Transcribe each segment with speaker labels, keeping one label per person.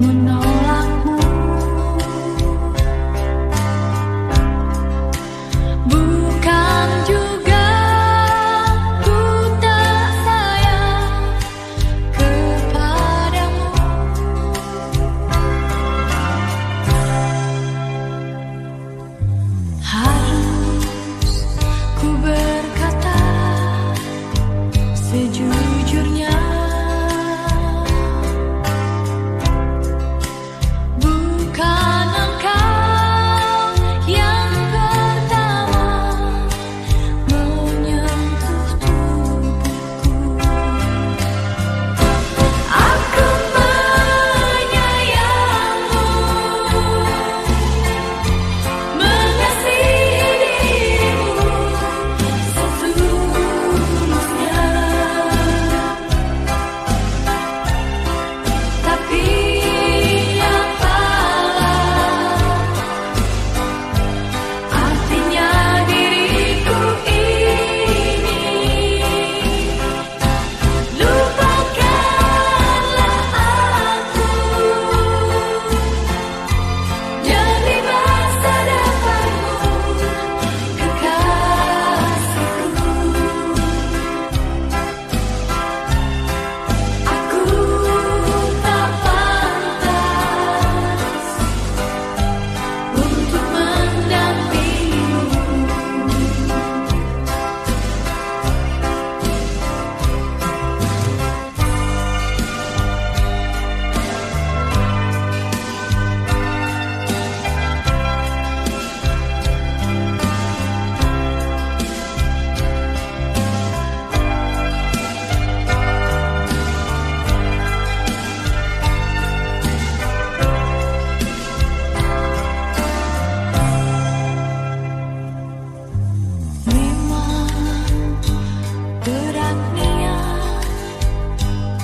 Speaker 1: No.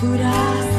Speaker 1: curar.